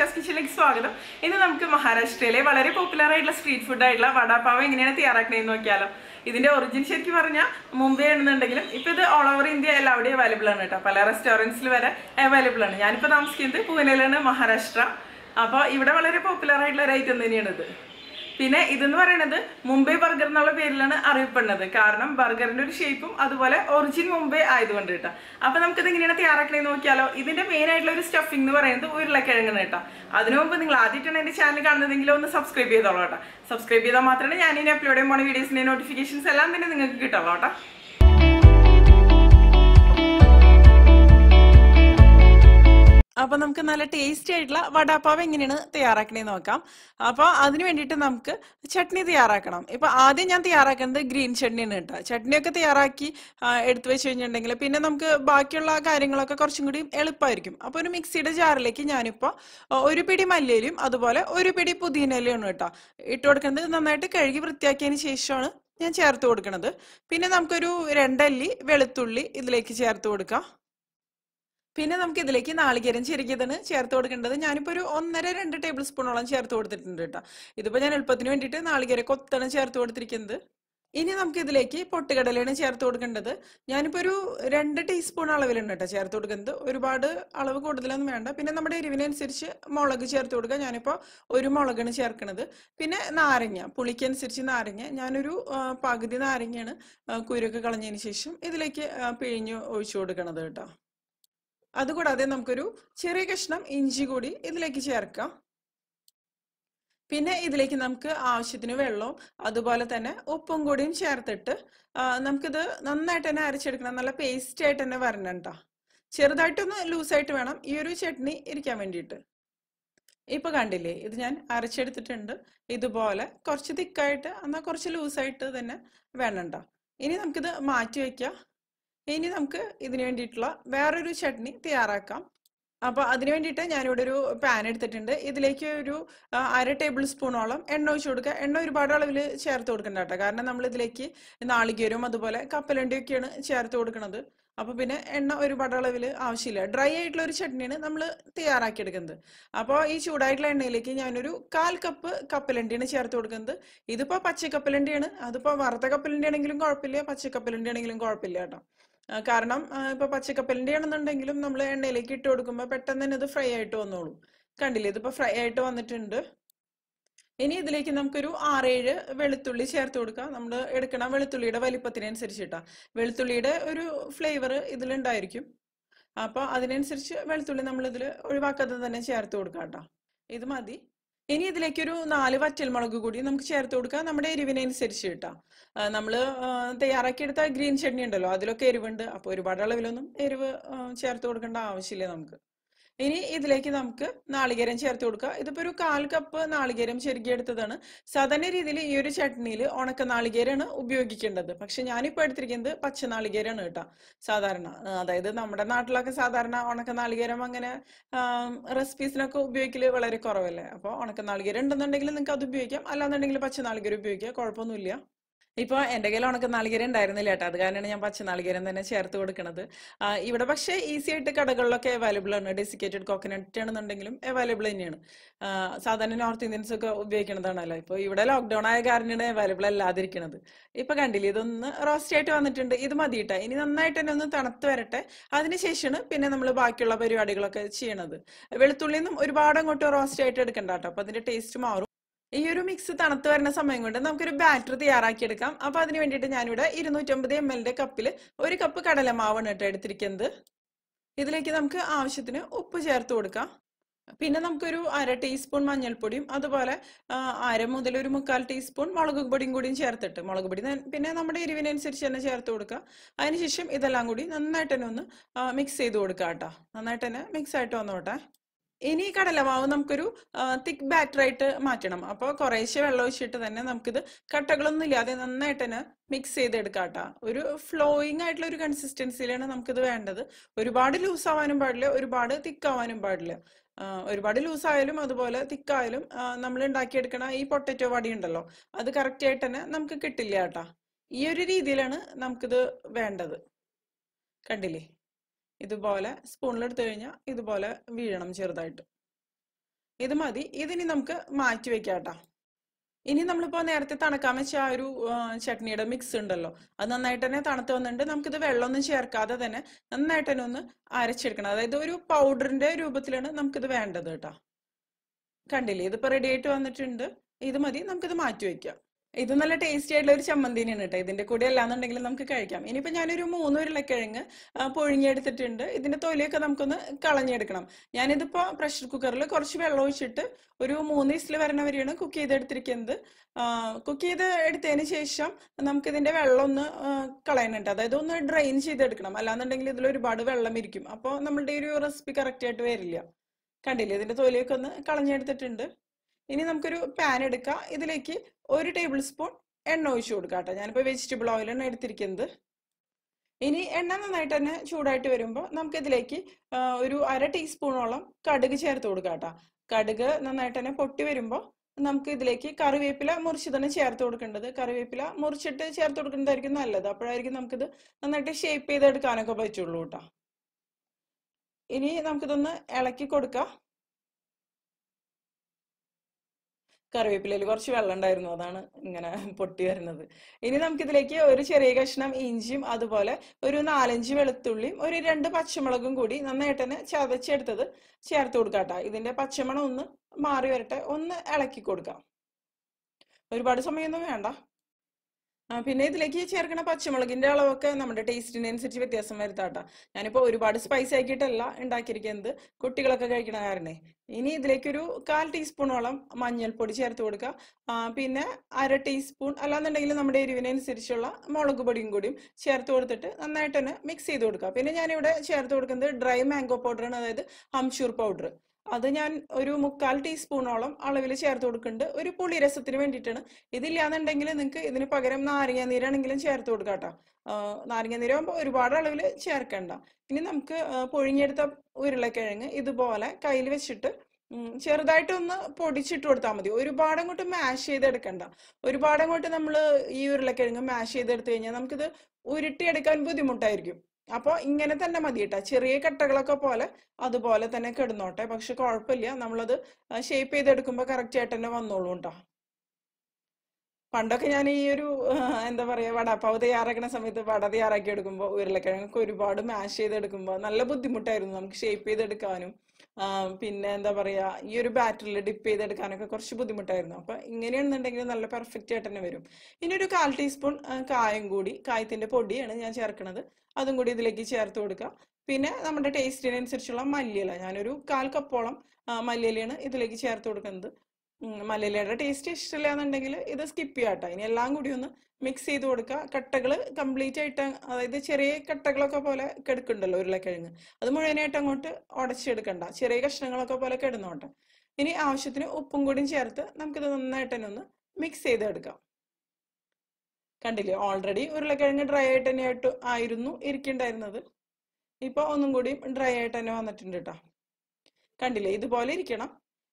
നിഷാസ് കിച്ചണിലേക്ക് സ്വാഗതം. ഇന്ന് നമുക്ക് മഹാരാഷ്ട്രയിലെ വളരെ പോപ്പുലർ ആയിട്ടുള്ള സ്ട്രീറ്റ് ഫുഡ് ആയിട്ടുള്ള വടാപ്പാവ് എങ്ങനെയാണ് തയ്യാറാക്കണേന്ന് നോക്കിയാലോ. ഇതിന്റെ ഒറിജിൻ ശരിക്കും പറഞ്ഞാൽ മുംബൈ ആണെന്നുണ്ടെങ്കിലും ഇപ്പൊ ഇത് ഓൾ ഓവർ ഇന്ത്യ എല്ലാവിടെയും അവൈലബിൾ ആണ് കേട്ടോ. പല റെസ്റ്റോറന്റ്സിൽ വരെ അവൈലബിൾ ആണ്. ഞാനിപ്പോൾ താമസിക്കുന്നത് പൂനെയിലാണ് മഹാരാഷ്ട്ര. അപ്പോൾ ഇവിടെ വളരെ പോപ്പുലർ ആയിട്ടുള്ള ഒരു ഐറ്റം തന്നെയാണ് ഇത് പിന്നെ ഇതെന്ന് പറയുന്നത് മുംബൈ ബർഗർ എന്നുള്ള പേരിലാണ് അറിയപ്പെടുന്നത്. കാരണം ബർഗറിന്റെ ഒരു ഷേപ്പും അതുപോലെ ഒറിജിൻ മുംബൈ ആയതുകൊണ്ട് കേട്ടോ. അപ്പൊ നമുക്കിത് എങ്ങനെയാണ് തയ്യാറാക്കണേന്ന് നോക്കിയാലോ? ഇതിന്റെ മെയിൻ ആയിട്ടുള്ള ഒരു സ്റ്റഫിംഗ് എന്ന് പറയുന്നത് ഉരുളക്കിഴങ്ങാണ് കേട്ടോ. അതിനു മുമ്പ് നിങ്ങൾ ആദ്യമായിട്ടാണ് എന്റെ ചാനൽ കാണുന്നതെങ്കിൽ ഒന്ന് സബ്സ്ക്രൈബ് ചെയ്തോളൂ കേട്ടോ. സബ്സ്ക്രൈബ് ചെയ്താൽ മാത്രമേ ഞാൻ ഇനി അപ്ലോഡ് ചെയ്യുമ്പോൾ വീഡിയോസിന്റെ നോട്ടിഫിക്കേഷൻസ് എല്ലാം തന്നെ നിങ്ങൾക്ക് കിട്ടുള്ളൂ കേട്ടോ. അപ്പൊ നമുക്ക് നല്ല ടേസ്റ്റി ആയിട്ടുള്ള വടാപ്പാവ് എങ്ങനെയാണ് തയ്യാറാക്കണേന്ന് നോക്കാം. അപ്പൊ അതിന് വേണ്ടിയിട്ട് നമുക്ക് ചട്നി തയ്യാറാക്കണം. ഇപ്പൊ ആദ്യം ഞാൻ തയ്യാറാക്കുന്നത് ഗ്രീൻ ചട്നിയാണ് കേട്ടോ. ചട്നിയൊക്കെ തയ്യാറാക്കി എടുത്തു വെച്ച് കഴിഞ്ഞിട്ടുണ്ടെങ്കിൽ പിന്നെ നമുക്ക് ബാക്കിയുള്ള കാര്യങ്ങളൊക്കെ കുറച്ചും കൂടി എളുപ്പമായിരിക്കും അപ്പൊ ഒരു മിക്സിയുടെ ജാറിലേക്ക് ഞാനിപ്പോ ഒരു പിടി മല്ലിയിലും അതുപോലെ ഒരു പിടി പുതിനയിലും കേട്ടോ ഇട്ട് കൊടുക്കുന്നത് നന്നായിട്ട് കഴുകി വൃത്തിയാക്കിയതിന് ശേഷമാണ് ഞാൻ ചേർത്ത് കൊടുക്കുന്നത് പിന്നെ നമുക്കൊരു രണ്ടല്ലി വെളുത്തുള്ളി ഇതിലേക്ക് ചേർത്ത് കൊടുക്കാം. പിന്നെ നമുക്ക് ഇതിലേക്ക് നാളികേരം ചെറുകിയതാണ് ചേർത്ത് കൊടുക്കേണ്ടത്. ഞാനിപ്പോൾ ഒരു ഒന്നര രണ്ട് ടേബിൾ സ്പൂണോളം ചേർത്ത് കൊടുത്തിട്ടുണ്ട് കേട്ടോ. ഇതിപ്പോൾ ഞാൻ എളുപ്പത്തിന് വേണ്ടിയിട്ട് നാളികേര കൊത്താണ് ചേർത്ത് കൊടുത്തിരിക്കുന്നത്. ഇനി നമുക്ക് ഇതിലേക്ക് പൊട്ടുകടലയാണ് ചേർത്ത് കൊടുക്കേണ്ടത്. ഞാനിപ്പോൾ ഒരു രണ്ട് ടീസ്പൂൺ അളവിലാണ് കേട്ടോ ചേർത്ത് കൊടുക്കുന്നത്. ഒരുപാട് അളവ് കൂടുതലൊന്നും വേണ്ട. പിന്നെ നമ്മുടെ എരിവിനനുസരിച്ച് മുളക് ചേർത്ത് കൊടുക്കുക. ഞാനിപ്പോൾ ഒരു മുളകാണ് ചേർക്കുന്നത് പിന്നെ നാരങ്ങ പുളിക്കനുസരിച്ച് നാരങ്ങ. ഞാനൊരു പകുതി നാരങ്ങയാണ് കുരുക്കെ കളഞ്ഞതിന് ശേഷം ഇതിലേക്ക് പിഴിഞ്ഞ് ഒഴിച്ചു കൊടുക്കണത് കേട്ടോ. അതുകൂടാതെ നമുക്കൊരു ചെറിയ കഷ്ണം ഇഞ്ചി കൂടി ഇതിലേക്ക് ചേർക്കാം. പിന്നെ ഇതിലേക്ക് നമുക്ക് ആവശ്യത്തിന് വെള്ളവും അതുപോലെ തന്നെ ഉപ്പും കൂടിയും ചേർത്തിട്ട് നമുക്കിത് നന്നായിട്ട് തന്നെ അരച്ചെടുക്കണം. നല്ല പേസ്റ്റ് ആയിട്ട് തന്നെ വരണം ചെറുതായിട്ടൊന്ന് ലൂസായിട്ട് വേണം ഈ ഒരു ചട്നി ഇരിക്കാൻ വേണ്ടിയിട്ട്. ഇപ്പൊ കണ്ടില്ലേ ഇത് ഞാൻ അരച്ചെടുത്തിട്ടുണ്ട്. ഇതുപോലെ കുറച്ച് തിക്കായിട്ട് എന്നാൽ കുറച്ച് ലൂസായിട്ട് തന്നെ വേണം ഇനി നമുക്കിത് മാറ്റി വെക്കാം. ഇനി നമുക്ക് ഇതിന് വേണ്ടിയിട്ടുള്ള വേറൊരു ചട്നി തയ്യാറാക്കാം. അപ്പൊ അതിന് വേണ്ടിയിട്ട് ഞാനിവിടെ ഒരു പാൻ എടുത്തിട്ടുണ്ട്. ഇതിലേക്ക് ഒരു അര ടേബിൾ സ്പൂണോളം എണ്ണ ഒഴിച്ചു കൊടുക്കുക. എണ്ണ ഒരുപാട് അളവിൽ ചേർത്ത് കൊടുക്കണ്ട കേട്ടോ. കാരണം നമ്മൾ ഇതിലേക്ക് നാളികേരവും അതുപോലെ കപ്പലണ്ടിയൊക്കെയാണ് ചേർത്ത് കൊടുക്കുന്നത് അപ്പൊ പിന്നെ എണ്ണ ഒരുപാട് അളവിൽ ആവശ്യമില്ല. ഡ്രൈ ആയിട്ടുള്ള ഒരു ചട്നിയാണ് നമ്മൾ തയ്യാറാക്കി എടുക്കുന്നത് അപ്പോൾ ഈ ചൂടായിട്ടുള്ള എണ്ണയിലേക്ക് ഞാനൊരു കാൽ കപ്പ് കപ്പലണ്ടിയാണ് ചേർത്ത് കൊടുക്കുന്നത്. ഇതിപ്പോ പച്ച കപ്പലണ്ടിയാണ് അതിപ്പോ വറുത്ത കപ്പലണ്ടി ആണെങ്കിലും കുഴപ്പമില്ല. പച്ച കപ്പലണ്ടി ആണെങ്കിലും കുഴപ്പമില്ല കേട്ടോ. കാരണം ഇപ്പൊ പച്ചക്കപ്പലിന്റെ ആണെന്നുണ്ടെങ്കിലും നമ്മൾ എണ്ണയിലേക്ക് ഇട്ട് കൊടുക്കുമ്പോൾ പെട്ടെന്ന് തന്നെ ഇത് ഫ്രൈ ആയിട്ട് വന്നോളൂ. കണ്ടില്ലേ? ഇതിപ്പോ ഫ്രൈ ആയിട്ട് വന്നിട്ടുണ്ട്. ഇനി ഇതിലേക്ക് നമുക്കൊരു ആറേഴ് വെളുത്തുള്ളി ചേർത്ത് കൊടുക്കാം. നമ്മൾ എടുക്കണ വെളുത്തുള്ളിയുടെ വലിപ്പത്തിനനുസരിച്ചിട്ടാ. വെളുത്തുള്ളിയുടെ ഒരു ഫ്ലേവർ ഇതിലുണ്ടായിരിക്കും. അപ്പൊ അതിനനുസരിച്ച് വെളുത്തുള്ളി നമ്മൾ ഇതിൽ ഒഴിവാക്കാതെ തന്നെ ചേർത്ത് കൊടുക്കാം കേട്ടോ ഇത് മതി. ഇനി ഇതിലേക്ക് ഒരു നാല് വറ്റൽമുളക് കൂടി നമുക്ക് ചേർത്ത് കൊടുക്കാം. നമ്മുടെ എരിവിനനുസരിച്ച് കേട്ടോ. നമ്മൾ തയ്യാറാക്കിയെടുത്ത ഗ്രീൻ ചട്നി ഉണ്ടല്ലോ അതിലൊക്കെ എരിവുണ്ട്. അപ്പോൾ ഒരുപാട് അളവിലൊന്നും എരിവ് ചേർത്ത് കൊടുക്കേണ്ട ആവശ്യമില്ല നമുക്ക്. ഇനി ഇതിലേക്ക് നമുക്ക് നാളികേരം ചേർത്ത് കൊടുക്കുക ഇതിപ്പോ ഒരു കാൽ കപ്പ് നാളികേരം ചെറുകിയെടുത്തതാണ് സാധാരണ രീതിയിൽ ഈ ഒരു ചട്നിയിൽ ഉണക്ക നാളികേരാണ് ഉപയോഗിക്കേണ്ടത്. പക്ഷെ ഞാനിപ്പോൾ എടുത്തിരിക്കുന്നത് പച്ച നാളികേരാണ് കേട്ടോ. സാധാരണ അതായത് നമ്മുടെ നാട്ടിലൊക്കെ സാധാരണ ഉണക്ക നാളികേരം അങ്ങനെ റെസിപ്പീസിനൊക്കെ ഉപയോഗിക്കൽ വളരെ കുറവല്ലേ? അപ്പോൾ ഉണക്ക നാളികേരം ഉണ്ടെന്നുണ്ടെങ്കിൽ നിങ്ങൾക്ക് അത് ഉപയോഗിക്കാം. അല്ലാന്നുണ്ടെങ്കിൽ പച്ച നാളികേരം ഉപയോഗിക്കാം. കുഴപ്പമൊന്നുമില്ല. ഇപ്പൊ എന്റെ കയ്യിൽ ഉണക്ക നാളികേരം ഉണ്ടായിരുന്നില്ല കേട്ടോ അത് കാരണമാണ് ഞാൻ പച്ച നാളികേരം തന്നെ ചേർത്ത് കൊടുക്കുന്നത് ഇവിടെ പക്ഷേ ഈസി ആയിട്ട് കടകളിലൊക്കെ അവൈലബിൾ ആണ്. ഡെസിക്കേറ്റഡ് കോക്കനട്ട് ആണെന്നുണ്ടെങ്കിലും അവൈലബിൾ തന്നെയാണ്. സാധാരണ നോർത്ത് ഇന്ത്യൻസ് ഒക്കെ ഉപയോഗിക്കുന്നതാണല്ലോ ഇപ്പൊ ഇവിടെ ലോക്ക്ഡൌൺ ആയ കാരണമാണ് അവൈലബിൾ അല്ലാതിരിക്കുന്നത് ഇപ്പൊ കണ്ടില്ല ഇതൊന്ന് റോസ്റ്റ് ആയിട്ട് വന്നിട്ടുണ്ട്. ഇത് മതി കേട്ടോ ഇനി നന്നായിട്ട് തന്നെ ഒന്ന് തണുത്ത് വരട്ടെ. അതിനുശേഷമാണ് പിന്നെ നമ്മൾ ബാക്കിയുള്ള പരിപാടികളൊക്കെ ചെയ്യണത്. വെളുത്തുള്ളിയൊന്നും ഒരുപാട് അങ്ങോട്ട് റോസ്റ്റ് ആയിട്ട് എടുക്കണ്ട കേട്ടോ അപ്പൊ അതിന്റെ ടേസ്റ്റ് മാറും. ഈ ഒരു മിക്സ് തണുത്ത് വരുന്ന സമയം കൊണ്ട് നമുക്കൊരു ബാറ്റർ തയ്യാറാക്കിയെടുക്കാം. അപ്പൊ അതിന് വേണ്ടിയിട്ട് ഞാനിവിടെ ഇരുന്നൂറ്റമ്പത് എം എല്ലിന്റെ കപ്പിൽ ഒരു കപ്പ് കടലമാവാണ് കേട്ടോ എടുത്തിരിക്കുന്നത്. ഇതിലേക്ക് നമുക്ക് ആവശ്യത്തിന് ഉപ്പ് ചേർത്ത് കൊടുക്കാം. പിന്നെ നമുക്കൊരു അര ടീസ്പൂൺ മഞ്ഞൾപ്പൊടിയും അതുപോലെ അര മുതൽ ഒരു മുക്കാൽ ടീസ്പൂൺ മുളക് പൊടിയും കൂടിയും ചേർത്തിട്ട് മുളക് പൊടി പിന്നെ നമ്മുടെ എരിവിനനുസരിച്ച് തന്നെ ചേർത്ത് കൊടുക്കുക. അതിനുശേഷം ഇതെല്ലാം കൂടി നന്നായിട്ട് തന്നെ ഒന്ന് മിക്സ് ചെയ്ത് കൊടുക്കുക കേട്ടോ. നന്നായിട്ട് തന്നെ മിക്സ് ആയിട്ട് വന്നോട്ടെ. ഇനി കടലമാവ് നമുക്കൊരു തിക്ക് ബാറ്റർ ആയിട്ട് മാറ്റണം. അപ്പോൾ കുറേശ്ശെ വെള്ളം ഒഴിച്ചിട്ട് തന്നെ നമുക്കിത് കട്ടകളൊന്നും ഇല്ലാതെ നന്നായിട്ട് തന്നെ മിക്സ് ചെയ്തെടുക്കാം കേട്ടോ. ഒരു ഫ്ലോയിങ് ആയിട്ടുള്ള ഒരു കൺസിസ്റ്റൻസിയിലാണ് നമുക്കിത് വേണ്ടത്. ഒരുപാട് ലൂസ് ആവാനും പാടില്ല ഒരുപാട് തിക്ക് ആവാനും പാടില്ല. ഒരുപാട് ലൂസ് ആയാലും അതുപോലെ തിക്കായാലും നമ്മൾ ഉണ്ടാക്കിയെടുക്കണ ഈ പൊട്ടറ്റോ വടി ഉണ്ടല്ലോ അത് കറക്റ്റ് ആയിട്ട് തന്നെ നമുക്ക് കിട്ടില്ല കേട്ടാ. ഈ ഒരു രീതിയിലാണ് നമുക്കിത് വേണ്ടത്. കണ്ടില്ലേ? ഇതുപോലെ സ്പൂണിലെടുത്തു കഴിഞ്ഞാൽ ഇതുപോലെ വീഴണം ചെറുതായിട്ട്. ഇത് മതി. ഇതിനി നമുക്ക് മാറ്റി വെക്കാം കേട്ടോ ഇനി നമ്മളിപ്പോ നേരത്തെ തണുക്കാൻ വെച്ച ആ ഒരു ചട്നിയുടെ മിക്സ് ഉണ്ടല്ലോ. അത് നന്നായിട്ട് തന്നെ തണുത്ത് വന്നിട്ടുണ്ട്. നമുക്കിത് വെള്ളമൊന്നും ചേർക്കാതെ തന്നെ നന്നായിട്ട് തന്നെ ഒന്ന് അരച്ചെടുക്കണം. അതായത് ഒരു പൗഡറിന്റെ രൂപത്തിലാണ് നമുക്കിത് വേണ്ടത് കേട്ടോ കണ്ടില്ലേ? ഇതിപ്പോ റെഡി ആയിട്ട് വന്നിട്ടുണ്ട്. ഇത് മതി. നമുക്കിത് മാറ്റി വെക്കാം. ഇത് നല്ല ടേസ്റ്റി ആയിട്ടുള്ള ഒരു ചമ്മന്തിനെയാണ് കേട്ടോ ഇതിന്റെ കൂടെ അല്ലാന്നുണ്ടെങ്കിൽ നമുക്ക് കഴിക്കാം. ഇനിയിപ്പോ ഞാനൊരു മൂന്ന് ഉരുളക്കിഴങ്ങ് പൊഴിഞ്ഞെടുത്തിട്ടുണ്ട് ഇതിന്റെ തൊലിയൊക്കെ നമുക്കൊന്ന് കളഞ്ഞെടുക്കണം. ഞാനിതിപ്പോ പ്രഷർ കുക്കറിൽ കുറച്ച് വെള്ളം ഒഴിച്ചിട്ട് ഒരു മൂന്ന് വിസിൽ വരണ വരെയാണ് കുക്ക് ചെയ്തെടുത്തിരിക്കുന്നത്. കുക്ക് ചെയ്ത് എടുത്തതിന് ശേഷം നമുക്ക് ഇതിന്റെ വെള്ളം ഒന്ന് കളയണുണ്ട് അതായത് ഒന്ന് ഡ്രെയിൻ ചെയ്തെടുക്കണം. അല്ലാന്നുണ്ടെങ്കിൽ ഇതിൽ ഒരുപാട് വെള്ളം ഇരിക്കും. അപ്പോൾ നമ്മളുടെ ഒരു റെസിപ്പി കറക്റ്റ് ആയിട്ട് വരില്ല. കണ്ടില്ലേ? ഇതിന്റെ തൊലിയൊക്കെ ഒന്ന് കളഞ്ഞെടുത്തിട്ടുണ്ട്. ഇനി നമുക്കൊരു പാൻ എടുക്കാം. ഇതിലേക്ക് ഒരു ടേബിൾ സ്പൂൺ എണ്ണ ഒഴിച്ചു കൊടുക്കാം കേട്ടോ. ഞാനിപ്പോൾ വെജിറ്റബിൾ ഓയിലാണ് എടുത്തിരിക്കുന്നത്. ഇനി എണ്ണ നന്നായിട്ട് തന്നെ ചൂടായിട്ട് വരുമ്പോൾ നമുക്കിതിലേക്ക് ഒരു അര ടീസ്പൂണോളം കടുക് ചേർത്ത് കൊടുക്കാം കേട്ടോ. കടുക് നന്നായിട്ട് തന്നെ പൊട്ടി വരുമ്പോൾ നമുക്ക് ഇതിലേക്ക് കറിവേപ്പില മുറിച്ച് തന്നെ ചേർത്ത് കൊടുക്കേണ്ടത്. കറിവേപ്പില മുറിച്ചിട്ട് ചേർത്ത് കൊടുക്കുന്നതായിരിക്കും നല്ലത്. അപ്പോഴായിരിക്കും നമുക്കിത് നന്നായിട്ട് ഷേപ്പ് ചെയ്തെടുക്കാനൊക്കെ പറ്റുള്ളൂ കേട്ടോ. ഇനി നമുക്കിതൊന്ന് ഇളക്കി കൊടുക്കാം. കറിവേപ്പിലയിൽ കുറച്ച് വെള്ളം ഉണ്ടായിരുന്നു. അതാണ് ഇങ്ങനെ പൊട്ടി വരുന്നത്. ഇനി നമുക്കിതിലേക്ക് ഒരു ചെറിയ കഷ്ണം ഇഞ്ചിയും അതുപോലെ ഒരു നാലഞ്ച് വെളുത്തുള്ളിയും ഒരു രണ്ട് പച്ചമുളകും കൂടി നന്നായിട്ട് തന്നെ ചതച്ചെടുത്തത് ചേർത്ത് കൊടുക്കാം ട്ടാ. ഇതിന്റെ പച്ചമണം ഒന്ന് മാറി വരട്ടെ. ഒന്ന് ഇളക്കി കൊടുക്കാം. ഒരുപാട് സമയമൊന്നും വേണ്ട. പിന്നെ ഇതിലേക്ക് ചേർക്കുന്ന പച്ചമുളകിന്റെ അളവൊക്കെ നമ്മുടെ ടേസ്റ്റിനനുസരിച്ച് വ്യത്യാസം വരുത്താട്ടാ. ഞാനിപ്പോ ഒരുപാട് സ്പൈസി ആക്കിയിട്ടല്ല ഉണ്ടാക്കിയിരിക്കുന്നത്. കുട്ടികളൊക്കെ കഴിക്കണ കാരണേ. ഇനി ഇതിലേക്ക് ഒരു കാൽ ടീസ്പൂണോളം മഞ്ഞൾപ്പൊടി ചേർത്ത് കൊടുക്കുക. പിന്നെ അര ടീസ്പൂൺ അല്ലാന്നുണ്ടെങ്കിൽ നമ്മുടെ എരിവിനനുസരിച്ചുള്ള മുളക് പൊടിയും കൂടിയും ചേർത്ത് കൊടുത്തിട്ട് നന്നായിട്ട് തന്നെ മിക്സ് ചെയ്ത് കൊടുക്കുക. പിന്നെ ഞാനിവിടെ ചേർത്ത് കൊടുക്കുന്നത് ഡ്രൈ മാംഗോ പൗഡറാണ് അതായത് അംഷൂർ പൗഡർ അത് ഞാൻ ഒരു മുക്കാൽ ടീസ്പൂണോളം അളവിൽ ചേർത്ത് കൊടുക്കുന്നുണ്ട് ഒരു പുളി രസത്തിന് വേണ്ടിയിട്ടാണ്. ഇതില്ലാന്നുണ്ടെങ്കിൽ നിങ്ങൾക്ക് ഇതിന് പകരം നാരങ്ങ നീരാണെങ്കിലും ചേർത്ത് കൊടുക്കാം കേട്ടോ നാരങ്ങ ഒരുപാട് അളവിൽ ചേർക്കണ്ട. ഇനി നമുക്ക് പൊഴിഞ്ഞെടുത്ത ഉരുളക്കിഴങ്ങ് ഇതുപോലെ കയ്യിൽ വെച്ചിട്ട് ചെറുതായിട്ട് ചെറുതായിട്ടൊന്ന് പൊടിച്ചിട്ട് കൊടുത്താൽ മതി. ഒരുപാട് അങ്ങോട്ട് മാഷ് ചെയ്തെടുക്കണ്ട. ഒരുപാട് അങ്ങോട്ട് നമ്മൾ ഈ ഉരുളക്കിഴങ്ങ് മാഷ് ചെയ്തെടുത്തു കഴിഞ്ഞാൽ നമുക്കിത് ഉരുട്ടിയെടുക്കാൻ ബുദ്ധിമുട്ടായിരിക്കും. അപ്പോൾ ഇങ്ങനെ തന്നെ മതി കേട്ടോ ചെറിയ കട്ടകളൊക്കെ പോലെ അതുപോലെ തന്നെ കിടന്നോട്ടെ. പക്ഷെ കുഴപ്പമില്ല. നമ്മളത് ഷേപ്പ് ചെയ്തെടുക്കുമ്പോൾ കറക്റ്റ് ആയിട്ട് തന്നെ വന്നോളൂ കേട്ടോ പണ്ടൊക്കെ ഞാൻ ഈ ഒരു എന്താ പറയാ വടാപ്പാവ് തയ്യാറാക്കുന്ന സമയത്ത് വട തയ്യാറാക്കി എടുക്കുമ്പോൾ ഉരുളക്കിഴങ്ങൊക്കെ ഒരുപാട് മാഷ് ചെയ്തെടുക്കുമ്പോൾ നല്ല ബുദ്ധിമുട്ടായിരുന്നു നമുക്ക് ഷേപ്പ് ചെയ്തെടുക്കാനും. പിന്നെ എന്താ പറയാ ഈ ഒരു ബാറ്ററിൽ ഡിപ്പ് ചെയ്തെടുക്കാനൊക്കെ കുറച്ച് ബുദ്ധിമുട്ടായിരുന്നു. അപ്പൊ ഇങ്ങനെയാണെന്നുണ്ടെങ്കിൽ നല്ല പെർഫെക്റ്റ് ആയിട്ട് തന്നെ വരും. ഇനി ഒരു കാൽ ടീസ്പൂൺ കായം കൂടി കായത്തിന്റെ പൊടിയാണ് ഞാൻ ചേർക്കുന്നത് അതും കൂടി ഇതിലേക്ക് ചേർത്ത് കൊടുക്കുക പിന്നെ നമ്മുടെ ടേസ്റ്റിനനുസരിച്ചുള്ള മല്ലിയില ഞാനൊരു കാൽ കപ്പോളം മല്ലിയിലയാണ് ഇതിലേക്ക് ചേർത്ത് കൊടുക്കുന്നത്. ഉം, മല്ലിയിലയുടെ ടേസ്റ്റ് ഇഷ്ടമില്ല എന്നുണ്ടെങ്കിൽ ഇത് സ്കിപ്പ് ചെയ്യാം കേട്ടോ. ഇനി എല്ലാം കൂടി ഒന്ന് മിക്സ് ചെയ്ത് കൊടുക്കുക. കട്ടകൾ കംപ്ലീറ്റ് ആയിട്ട് അതായത് ചെറിയ കട്ടകളൊക്കെ പോലെ കെടുക്കുന്നുണ്ടല്ലോ ഉരുളക്കിഴങ്ങ്. അത് മുഴുവനായിട്ട് അങ്ങോട്ട് ഉടച്ചെടുക്കണ്ട. ചെറിയ കഷ്ണങ്ങളൊക്കെ പോലെ കിടന്നോട്ടെ. ഇനി ആവശ്യത്തിന് ഉപ്പും കൂടിയും ചേർത്ത് നമുക്കിത് നന്നായിട്ട് തന്നെ ഒന്ന് മിക്സ് ചെയ്തെടുക്കാം. കണ്ടില്ലേ? ഓൾറെഡി ഉരുളക്കിഴങ്ങ് ഡ്രൈ ആയിട്ട് തന്നെയായിട്ട് ആയിരുന്നു ഇരിക്കണ്ടായിരുന്നത്. ഇപ്പൊ ഒന്നും കൂടി ഡ്രൈ ആയിട്ട് തന്നെ വന്നിട്ടുണ്ട് കേട്ടോ. കണ്ടില്ലേ? ഇതുപോലെ ഇരിക്കണം.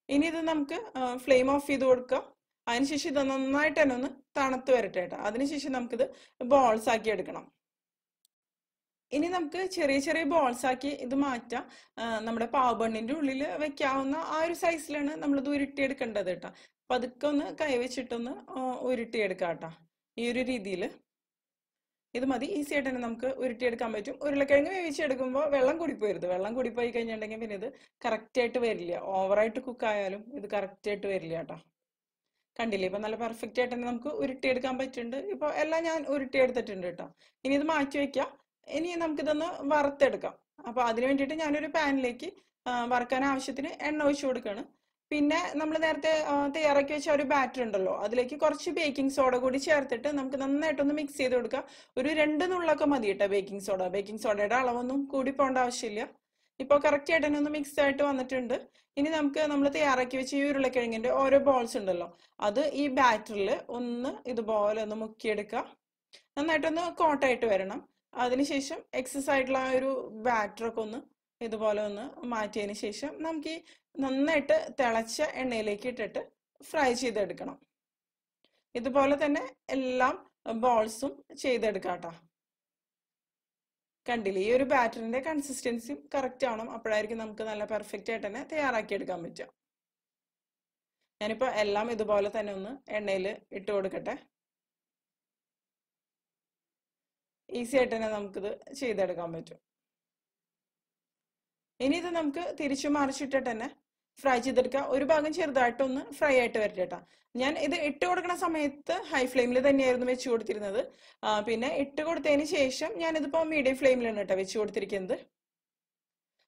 ഇനി ഇത് നമുക്ക് ഫ്ലെയിം ഓഫ് ചെയ്ത് കൊടുക്കാം. അതിനുശേഷം ഇത് നന്നായിട്ട് തന്നെ ഒന്ന് തണുത്ത് വരട്ടെ കേട്ടോ. അതിനുശേഷം നമുക്കിത് ബോൾസ് ആക്കി എടുക്കണം. ഇനി നമുക്ക് ചെറിയ ചെറിയ ബോൾസ് ആക്കി ഇത് മാറ്റാം. നമ്മുടെ പാവബണ്ണിന്റെ ഉള്ളിൽ വെക്കാവുന്ന ആ ഒരു സൈസിലാണ് നമ്മൾ ഇത് ഉരുട്ടി എടുക്കേണ്ടത് കേട്ടോ. പതുക്കെ ഒന്ന് കൈവച്ചിട്ടൊന്ന് ഉരുട്ടി ഉരുട്ടിയെടുക്കാം കേട്ടോ. ഈ ഒരു രീതിയിൽ. ഇത് മതി. ഈസി ആയിട്ട് തന്നെ നമുക്ക് ഉരുട്ടിയെടുക്കാൻ പറ്റും. ഉരുളക്കിഴങ്ങ് വേവിച്ചെടുക്കുമ്പോൾ വെള്ളം കൂടിപ്പോയരുത് വെള്ളം കൂടിപ്പോയി കഴിഞ്ഞിട്ടുണ്ടെങ്കിൽ പിന്നെ ഇത് കറക്റ്റായിട്ട് വരില്ല. ഓവറായിട്ട് കുക്കായാലും ഇത് കറക്റ്റായിട്ട് വരില്ല കേട്ടോ. കണ്ടില്ലേ? ഇപ്പൊ നല്ല പെർഫെക്റ്റ് ആയിട്ട് തന്നെ നമുക്ക് ഉരുട്ടിയെടുക്കാൻ പറ്റുന്നുണ്ട്. ഇപ്പൊ എല്ലാം ഞാൻ ഉരുട്ടിയെടുത്തിട്ടുണ്ട് കേട്ടോ. ഇനി ഇത് മാറ്റി വെക്കാം ഇനി നമുക്കിതൊന്ന് വറുത്തെടുക്കാം. അപ്പൊ അതിന് വേണ്ടിയിട്ട് ഞാനൊരു പാനിലേക്ക് വറുക്കാൻ ആവശ്യത്തിന് എണ്ണ ഒഴിച്ചു കൊടുക്കുകയാണ് പിന്നെ നമ്മൾ നേരത്തെ തയ്യാറാക്കി വെച്ച ഒരു ബാറ്റർ ഉണ്ടല്ലോ അതിലേക്ക് കുറച്ച് ബേക്കിംഗ് സോഡ കൂടി ചേർത്തിട്ട് നമുക്ക് നന്നായിട്ടൊന്ന് മിക്സ് ചെയ്ത് കൊടുക്കുക ഒരു രണ്ട് നുള്ളൊക്കെ മതി കേട്ടോ ബേക്കിംഗ് സോഡ ബേക്കിംഗ് സോഡയുടെ അളവൊന്നും കൂടി പോകേണ്ട ആവശ്യമില്ല. ഇപ്പൊ കറക്റ്റ് ആയിട്ട് തന്നെ ഒന്ന് മിക്സ് ആയിട്ട് വന്നിട്ടുണ്ട്. ഇനി നമുക്ക് നമ്മൾ തയ്യാറാക്കി വെച്ച ഈ ഉരുളക്കിഴങ്ങിന്റെ ഓരോ ബോൾസ് ഉണ്ടല്ലോ അത് ഈ ബാറ്ററിൽ ഒന്ന് ഇതുപോലെ ഒന്ന് മുക്കിയെടുക്കുക നന്നായിട്ടൊന്ന് കോട്ടായിട്ട് വരണം. അതിനുശേഷം എക്സസ് ആയിട്ടുള്ള ആ ഒരു ബാറ്ററൊക്കെ ഒന്ന് ഇതുപോലെ ഒന്ന് മാറ്റിയതിന് ശേഷം നമുക്ക് ഈ നന്നായിട്ട് തിളച്ച എണ്ണയിലേക്ക് ഇട്ടിട്ട് ഫ്രൈ ചെയ്തെടുക്കണം. ഇതുപോലെ തന്നെ എല്ലാം ബോൾസും ചെയ്തെടുക്കാം കേട്ടോ. കണ്ടില്ലേ? ഈ ഒരു ബാറ്ററിന്റെ കൺസിസ്റ്റൻസി കറക്റ്റ് ആവണം. അപ്പോഴായിരിക്കും നമുക്ക് നല്ല പെർഫെക്റ്റ് ആയിട്ട് തന്നെ തയ്യാറാക്കി എടുക്കാൻ പറ്റുക. ഞാനിപ്പോൾ എല്ലാം ഇതുപോലെ തന്നെ ഒന്ന് എണ്ണയിൽ ഇട്ട് കൊടുക്കട്ടെ. ഈസി ആയിട്ട് തന്നെ നമുക്കിത് ചെയ്തെടുക്കാൻ പറ്റും. ഇനി ഇത് നമുക്ക് തിരിച്ചു മറിച്ചിട്ടിട്ട് തന്നെ ഫ്രൈ ചെയ്തെടുക്കുക ഒരു ഭാഗം ചെറുതായിട്ടൊന്ന് ഫ്രൈ ആയിട്ട് വരട്ടെ കേട്ടോ ഞാൻ ഇത് ഇട്ട് കൊടുക്കുന്ന സമയത്ത് ഹൈ ഫ്ലെയിമിൽ തന്നെയായിരുന്നു വെച്ച് കൊടുത്തിരുന്നത്. പിന്നെ ഇട്ട് കൊടുത്തതിന് ശേഷം ഞാനിതിപ്പോൾ മീഡിയം ഫ്ലെയിമിലാണ് കേട്ടോ വെച്ച് കൊടുത്തിരിക്കുന്നത്.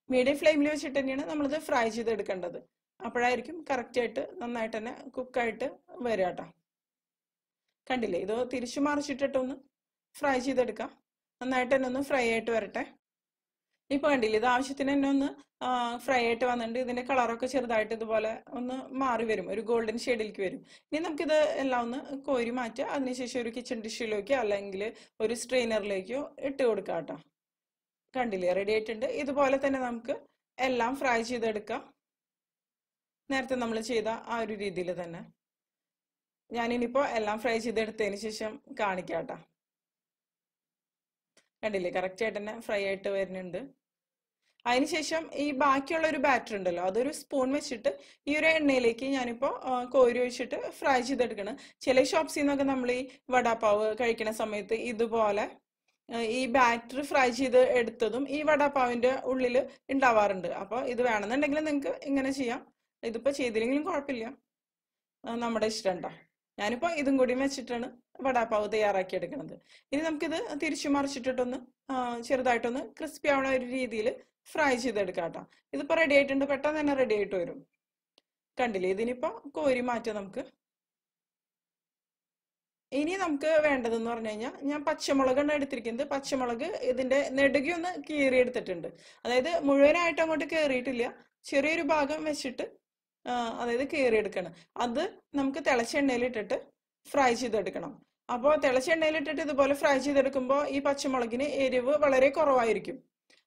മീഡിയം ഫ്ലെയിമിൽ വെച്ചിട്ട് തന്നെയാണ് നമ്മളിത് ഫ്രൈ ചെയ്തെടുക്കേണ്ടത്. അപ്പോഴായിരിക്കും കറക്റ്റായിട്ട് നന്നായിട്ട് തന്നെ കുക്കായിട്ട് വരിക കേട്ടോ കണ്ടില്ലേ? ഇത് തിരിച്ചു മറിച്ചിട്ടിട്ടൊന്ന് ഫ്രൈ ചെയ്തെടുക്കാം. നന്നായിട്ട് തന്നെ ഒന്ന് ഫ്രൈ ആയിട്ട് വരട്ടെ. ഇപ്പൊ കണ്ടില്ലേ ഇത് ആവശ്യത്തിന് തന്നെ ഒന്ന് ഫ്രൈ ആയിട്ട് വന്നിട്ടുണ്ട്. ഇതിന്റെ കളറൊക്കെ ചെറുതായിട്ട് ഇതുപോലെ ഒന്ന് മാറി വരും. ഒരു ഗോൾഡൻ ഷെയ്ഡിലേക്ക് വരും. ഇനി നമുക്കിത് എല്ലാം ഒന്ന് കോരി മാറ്റുക അതിനുശേഷം ഒരു കിച്ചൺ ഡിഷിലേക്കോ അല്ലെങ്കിൽ ഒരു സ്ട്രെയിനറിലേക്കോ ഇട്ട് കൊടുക്കാം കേട്ടോ. കണ്ടില്ലേ? റെഡി ആയിട്ടുണ്ട്. ഇതുപോലെ തന്നെ നമുക്ക് എല്ലാം ഫ്രൈ ചെയ്തെടുക്കാം. നേരത്തെ നമ്മൾ ചെയ്ത ആ ഒരു രീതിയിൽ തന്നെ. ഞാനിനിപ്പോൾ എല്ലാം ഫ്രൈ ചെയ്തെടുത്തതിന് ശേഷം കാണിക്കാം കേട്ടോ. കണ്ടില്ലേ? കറക്റ്റ് ആയിട്ട് തന്നെ ഫ്രൈ ആയിട്ട് വരുന്നുണ്ട്. അതിനുശേഷം ഈ ബാക്കിയുള്ള ഒരു ബാറ്റർ ഉണ്ടല്ലോ അതൊരു സ്പൂൺ വെച്ചിട്ട് ഈ ഒരു എണ്ണയിലേക്ക് ഞാനിപ്പോൾ കോരി ഒഴിച്ചിട്ട് ഫ്രൈ ചെയ്തെടുക്കണം. ചില ഷോപ്സിൽ നിന്നൊക്കെ നമ്മൾ ഈ വടാപ്പാവ് കഴിക്കുന്ന സമയത്ത് ഇതുപോലെ ഈ ബാറ്റർ ഫ്രൈ ചെയ്ത് എടുത്തതും ഈ വടാപ്പാവിന്റെ ഉള്ളിൽ ഉണ്ടാവാറുണ്ട് അപ്പോൾ ഇത് വേണമെന്നുണ്ടെങ്കിൽ നിങ്ങൾക്ക് ഇങ്ങനെ ചെയ്യാം. ഇതിപ്പോ ചെയ്തില്ലെങ്കിലും കുഴപ്പമില്ല. നമ്മുടെ ഇഷ്ടം ഉണ്ടോ ഞാനിപ്പോൾ ഇതും കൂടി വെച്ചിട്ടാണ് വടാപ്പാവ് തയ്യാറാക്കി എടുക്കുന്നത് ഇനി നമുക്കിത് തിരിച്ചു മറിച്ചിട്ടിട്ടൊന്ന് ചെറുതായിട്ടൊന്ന് ക്രിസ്പി ആവണ ഒരു രീതിയിൽ ഫ്രൈ ചെയ്തെടുക്കാം കേട്ടോ. ഇതിപ്പോൾ റെഡി ആയിട്ടുണ്ട്. പെട്ടെന്ന് തന്നെ റെഡി ആയിട്ട് വരും. കണ്ടില്ലേ? ഇതിനിപ്പോ കോരി മാറ്റാം നമുക്ക്. ഇനി നമുക്ക് വേണ്ടതെന്ന് പറഞ്ഞു കഴിഞ്ഞാൽ ഞാൻ പച്ചമുളകാണ് എടുത്തിരിക്കുന്നത്. പച്ചമുളക് ഇതിന്റെ നെടുകി ഒന്ന് കീറി എടുത്തിട്ടുണ്ട് അതായത് മുഴുവനായിട്ട് അങ്ങോട്ട് കയറിയിട്ടില്ല ചെറിയൊരു ഭാഗം വെച്ചിട്ട് അതായത് കീറിയെടുക്കണം. അത് നമുക്ക് തിളച്ച എണ്ണയിലിട്ടിട്ട് ഫ്രൈ ചെയ്തെടുക്കണം. അപ്പോൾ തിളച്ച എണ്ണയിലിട്ടിട്ട് ഇതുപോലെ ഫ്രൈ ചെയ്തെടുക്കുമ്പോൾ ഈ പച്ചമുളകിന് എരിവ് വളരെ കുറവായിരിക്കും.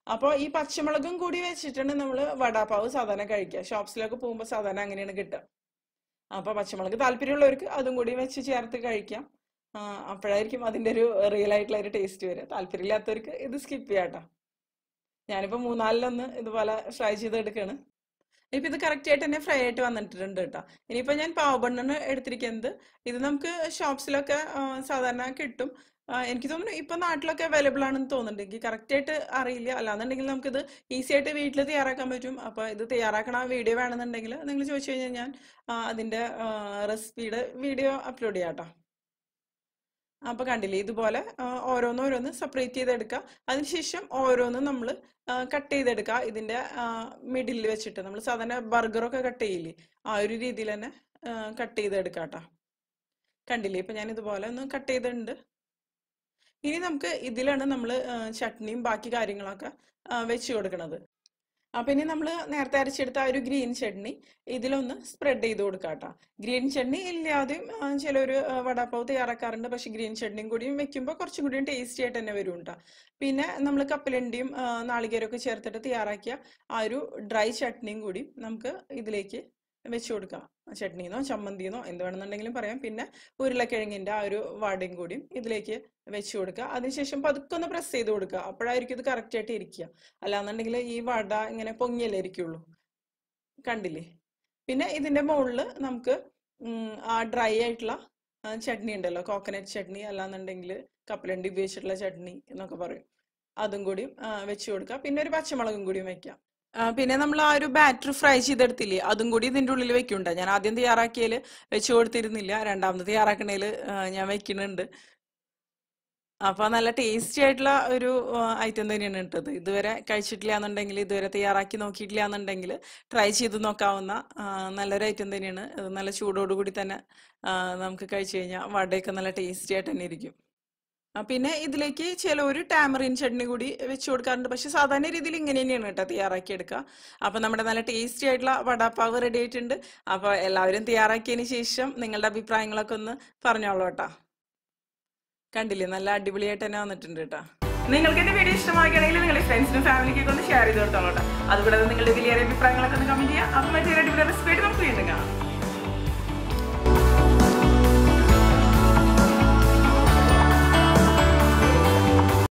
അപ്പോൾ ഈ പച്ചമുളകും കൂടി വെച്ചിട്ടാണ് നമ്മൾ വടാപ്പാവ് സാധാരണ കഴിക്കുക. ഷോപ്സിലൊക്കെ പോകുമ്പോൾ സാധാരണ അങ്ങനെയാണ് കിട്ടുക. അപ്പോൾ പച്ചമുളക് താല്പര്യമുള്ളവർക്ക് അതും കൂടി വെച്ച് ചേർത്ത് കഴിക്കാം. അപ്പോഴായിരിക്കും അതിന്റെ ഒരു റിയൽ ആയിട്ടുള്ള ഒരു ടേസ്റ്റ് വരിക. താല്പര്യമില്ലാത്തവർക്ക് ഇത് സ്കിപ്പ് ചെയ്യാട്ടോ ഞാനിപ്പോ മൂന്നാലിലൊന്ന് ഇതുപോലെ ഫ്രൈ ചെയ്തെടുക്കാണ്. ഇപ്പൊ ഇത് കറക്റ്റ് ആയിട്ട് തന്നെ ഫ്രൈ ആയിട്ട് വന്നിട്ടുണ്ട് കേട്ടോ. ഇനിയിപ്പോ ഞാൻ പാവബണ്ണാണ് എടുത്തിരിക്കുന്നത്. ഇത് നമുക്ക് ഷോപ്സിലൊക്കെ സാധാരണ കിട്ടും. എനിക്ക് തോന്നുന്നു ഇപ്പൊ നാട്ടിലൊക്കെ അവൈലബിൾ ആണെന്ന് തോന്നുന്നുണ്ട്. എനിക്ക് കറക്റ്റ് ആയിട്ട് അറിയില്ല. അല്ലാന്നുണ്ടെങ്കിൽ നമുക്കിത് ഈസി ആയിട്ട് വീട്ടിൽ തയ്യാറാക്കാൻ പറ്റും. അപ്പൊ ഇത് തയ്യാറാക്കണ വീഡിയോ വേണമെന്നുണ്ടെങ്കിൽ നിങ്ങൾ ചോദിച്ചു കഴിഞ്ഞാൽ ഞാൻ അതിന്റെ റെസിപ്പിയുടെ വീഡിയോ അപ്ലോഡ് ചെയ്യാം അപ്പൊ കണ്ടില്ലേ ഇതുപോലെ ഓരോന്നോരോന്ന് സെപ്പറേറ്റ് ചെയ്തെടുക്കുക. അതിനുശേഷം ഓരോന്നും നമ്മൾ കട്ട് ചെയ്തെടുക്കുക. ഇതിന്റെ മിഡിൽ വെച്ചിട്ട്. നമ്മൾ സാധാരണ ബർഗറൊക്കെ കട്ട് ചെയ്യില്ലേ? ആ ഒരു രീതിയിൽ തന്നെ കട്ട് ചെയ്തെടുക്കാം കേട്ടോ കണ്ടില്ലേ? ഇപ്പൊ ഞാൻ ഇതുപോലെ ഒന്ന് കട്ട് ചെയ്തിട്ടുണ്ട്. ഇനി നമുക്ക് ഇതിലാണ് നമ്മൾ ചട്നിയും ബാക്കി കാര്യങ്ങളൊക്കെ വെച്ച് കൊടുക്കുന്നത് അപ്പൊ ഇനി നമ്മൾ നേരത്തെ അരച്ചെടുത്ത ആ ഒരു ഗ്രീൻ ചട്നി ഇതിലൊന്ന് സ്പ്രെഡ് ചെയ്ത് കൊടുക്കാം കേട്ടോ ഗ്രീൻ ചട്നി ഇല്ലാതെയും ചില ഒരു വടാപ്പാവ് തയ്യാറാക്കാറുണ്ട്. പക്ഷെ ഗ്രീൻ ചട്നിയും കൂടിയും വെക്കുമ്പോൾ കുറച്ചും കൂടിയും ടേസ്റ്റി ആയിട്ട് തന്നെ വരും കേട്ടോ പിന്നെ നമ്മൾ കപ്പലണ്ടിയും നാളികേരമൊക്കെ ചേർത്തിട്ട് തയ്യാറാക്കിയ ആ ഒരു ഡ്രൈ ചട്നിയും കൂടി നമുക്ക് ഇതിലേക്ക് വെച്ച് കൊടുക്കാം. ചട്നിന്നോ ചമ്മന്തിന്നോ എന്ത് വേണമെന്നുണ്ടെങ്കിലും പറയാം. പിന്നെ ഉരുളക്കിഴങ്ങിന്റെ ആ ഒരു വാടയും കൂടിയും ഇതിലേക്ക് വെച്ച് കൊടുക്കുക. അതിനുശേഷം പതുക്കെ ഒന്ന് പ്രസ് ചെയ്ത് കൊടുക്കുക. അപ്പോഴായിരിക്കും ഇത് കറക്റ്റ് ആയിട്ട് ഇരിക്കുക. അല്ലാന്നുണ്ടെങ്കിൽ ഈ വട ഇങ്ങനെ പൊങ്ങിയല്ലേ ഇരിക്കുള്ളൂ. കണ്ടില്ലേ? പിന്നെ ഇതിന്റെ മുകളിൽ നമുക്ക് ആ ഡ്രൈ ആയിട്ടുള്ള ചട്നി ഉണ്ടല്ലോ. കോക്കനട്ട് ചട്നി അല്ലാന്നുണ്ടെങ്കിൽ കപ്പലണ്ടി ഉപയോഗിച്ചിട്ടുള്ള ചട്നി എന്നൊക്കെ പറയും. അതും കൂടിയും വെച്ച് കൊടുക്കുക. പിന്നെ ഒരു പച്ചമുളകും കൂടിയും വെക്കാം. പിന്നെ നമ്മൾ ആ ഒരു ബാറ്റർ ഫ്രൈ ചെയ്തെടുത്തില്ലേ അതും കൂടി ഇതിന്റെ ഉള്ളിൽ വെക്കുന്നുണ്ട് ഞാൻ ആദ്യം തയ്യാറാക്കിയതിൽ വെച്ച് കൊടുത്തിരുന്നില്ല. രണ്ടാമത് തയ്യാറാക്കണേൽ ഞാൻ വെക്കുന്നുണ്ട് അപ്പൊ നല്ല ടേസ്റ്റി ആയിട്ടുള്ള ഒരു ഐറ്റം തന്നെയാണ് ഇട്ടത്. ഇതുവരെ കഴിച്ചിട്ടില്ല എന്നുണ്ടെങ്കിൽ ഇതുവരെ തയ്യാറാക്കി നോക്കിയിട്ടില്ല എന്നുണ്ടെങ്കിൽ ട്രൈ ചെയ്ത് നോക്കാവുന്ന നല്ലൊരു ഐറ്റം തന്നെയാണ്. നല്ല ചൂടോടുകൂടി തന്നെ നമുക്ക് കഴിച്ചു കഴിഞ്ഞാൽ വടയൊക്കെ നല്ല ടേസ്റ്റി ആയിട്ട് തന്നെ ഇരിക്കും. പിന്നെ ഇതിലേക്ക് ചില ഒരു ടാമറിൻ ചട്നി കൂടി വെച്ച് കൊടുക്കാറുണ്ട്. പക്ഷെ സാധാരണ രീതിയിൽ ഇങ്ങനെ തന്നെയാണ് കേട്ടോ തയ്യാറാക്കി എടുക്കുക. അപ്പൊ നമ്മുടെ നല്ല ടേസ്റ്റി ആയിട്ടുള്ള വടാപ്പാവ് റെഡി ആയിട്ടുണ്ട്. അപ്പോൾ എല്ലാവരും തയ്യാറാക്കിയതിന് ശേഷം നിങ്ങളുടെ അഭിപ്രായങ്ങളൊക്കെ ഒന്ന് പറഞ്ഞോളൂ കേട്ടോ. കണ്ടില്ലേ? നല്ല അടിപൊളിയായിട്ട് തന്നെ വന്നിട്ടുണ്ട് കേട്ടോ. നിങ്ങൾക്ക് എന്റെ വീഡിയോ ഇഷ്ടമാക്കുകയാണെങ്കിൽ നിങ്ങളുടെ ഫ്രണ്ട്സിനും ഫാമിലിക്കൊക്കെ ഒന്ന് ഷെയർ ചെയ്ത് കൊടുത്തോളൂ കേട്ടോ. അതുകൂടാതെ നിങ്ങളുടെ വലിയ അഭിപ്രായങ്ങളൊക്കെ ഒന്ന് കമന്റ് ചെയ്യുക. അപ്പം മറ്റൊരു അടിപൊളി റെസിപ്പി നമുക്ക് വീണ്ടും കാണാം.